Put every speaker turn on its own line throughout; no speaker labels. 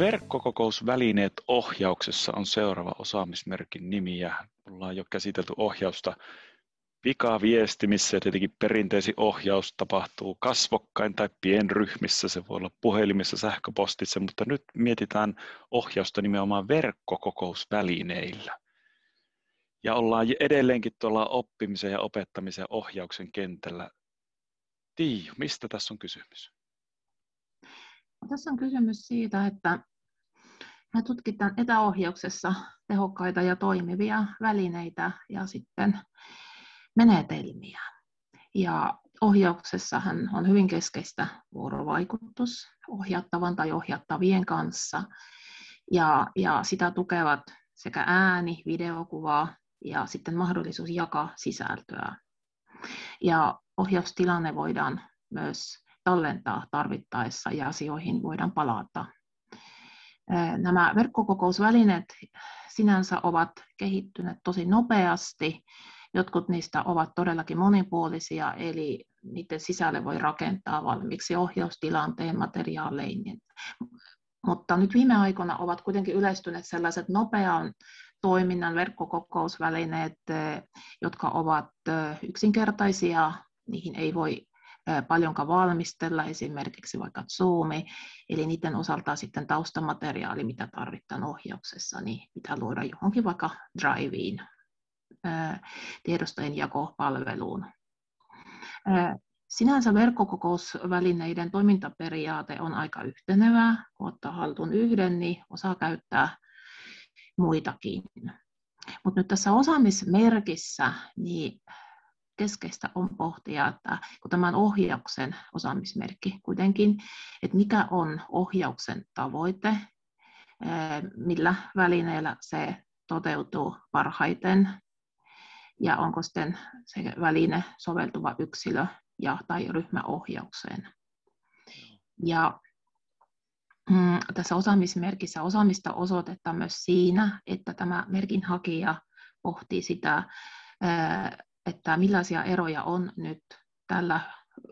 Verkkokokousvälineet ohjauksessa on seuraava osaamismerkin nimi ja ollaan jo käsitelty ohjausta pikaviestimissä ja tietenkin perinteisin ohjaus tapahtuu kasvokkain tai pienryhmissä, se voi olla puhelimissa, sähköpostissa, mutta nyt mietitään ohjausta nimenomaan verkkokokousvälineillä. Ja ollaan edelleenkin tuolla oppimisen ja opettamisen ja ohjauksen kentällä. Tiiu, mistä tässä on kysymys?
Tässä on kysymys siitä, että me tutkitaan etäohjauksessa tehokkaita ja toimivia välineitä ja sitten menetelmiä. Ja ohjauksessahan on hyvin keskeistä vuorovaikutus ohjattavan tai ohjattavien kanssa. Ja, ja sitä tukevat sekä ääni, videokuva ja sitten mahdollisuus jakaa sisältöä. Ja ohjaustilanne voidaan myös tallentaa tarvittaessa ja asioihin voidaan palata. Nämä verkkokokousvälineet sinänsä ovat kehittyneet tosi nopeasti. Jotkut niistä ovat todellakin monipuolisia, eli niiden sisälle voi rakentaa valmiiksi ohjaustilanteen materiaaleihin. Mutta nyt viime aikoina ovat kuitenkin yleistyneet sellaiset nopean toiminnan verkkokokousvälineet, jotka ovat yksinkertaisia, niihin ei voi paljonkaan valmistella, esimerkiksi vaikka Zoomi, eli niiden osalta sitten taustamateriaali, mitä tarvitaan ohjauksessa, niin pitää luoda johonkin vaikka Driveen, tiedostojen jakopalveluun. Sinänsä verkkokokousvälineiden toimintaperiaate on aika yhtenevää. Kun ottaa haltuun yhden, niin osaa käyttää muitakin. Mutta nyt tässä osaamismerkissä, niin keskeistä on pohtia, että kun tämän ohjauksen osaamismerkki kuitenkin, että mikä on ohjauksen tavoite, millä välineellä se toteutuu parhaiten ja onko sitten se väline soveltuva yksilö- ja tai ryhmäohjaukseen. Ja mm, tässä osaamismerkissä osaamista osoitetaan myös siinä, että tämä merkin hakija pohtii sitä, että millaisia eroja on nyt tällä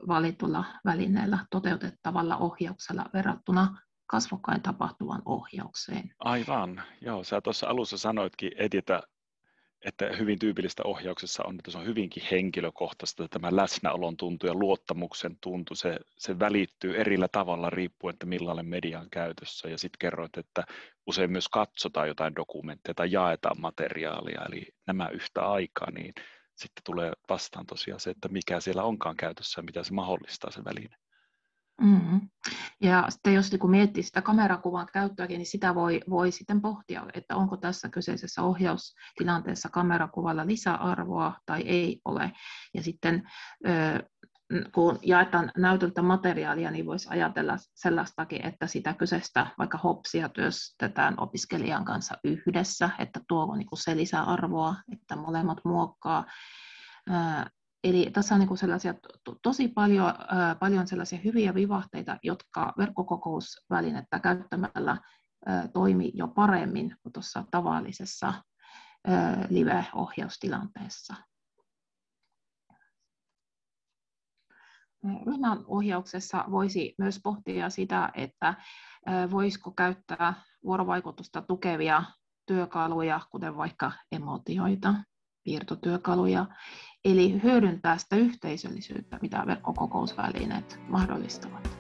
valitulla välineellä toteutettavalla ohjauksella verrattuna kasvokkain tapahtuvan ohjaukseen.
Aivan, joo. Sä tuossa alussa sanoitkin, Editä, että hyvin tyypillistä ohjauksessa on, että se on hyvinkin henkilökohtaista, tämä läsnäolon tuntu ja luottamuksen tuntu, se, se välittyy erillä tavalla riippuen, että millainen media on käytössä. Ja sitten kerroit, että usein myös katsotaan jotain dokumentteja tai jaetaan materiaalia, eli nämä yhtä aikaa, niin sitten tulee vastaan tosiaan se, että mikä siellä onkaan käytössä ja mitä se mahdollistaa se väline.
Mm-hmm. Ja sitten jos niin miettii sitä kamerakuvan käyttöäkin, niin sitä voi, voi sitten pohtia, että onko tässä kyseisessä ohjaustilanteessa kamerakuvalla lisäarvoa tai ei ole. Ja sitten kun jaetaan näytöltä materiaalia, niin voisi ajatella sellaistakin, että sitä kyseistä vaikka hopsia työstetään opiskelijan kanssa yhdessä, että tuo niin se lisäarvoa, että molemmat muokkaa Eli tässä on niin kuin sellaisia, tosi paljon, paljon sellaisia hyviä vivahteita, jotka verkkokokousvälinettä käyttämällä toimi jo paremmin kuin tuossa tavallisessa live-ohjaustilanteessa. Ohjauksessa voisi myös pohtia sitä, että voisiko käyttää vuorovaikutusta tukevia työkaluja, kuten vaikka emotioita, piirtotyökaluja, eli hyödyntää sitä yhteisöllisyyttä, mitä verkkokokousvälineet mahdollistavat.